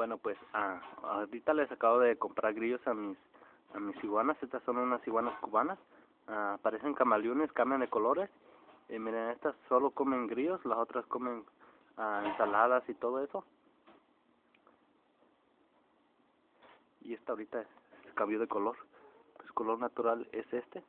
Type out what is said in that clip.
Bueno, pues ah, ahorita les acabo de comprar grillos a mis a mis iguanas. Estas son unas iguanas cubanas. Ah, parecen camaleones, cambian de colores. Y miren, estas solo comen grillos, las otras comen ah, ensaladas y todo eso. Y esta ahorita cambió de color. Pues color natural es este.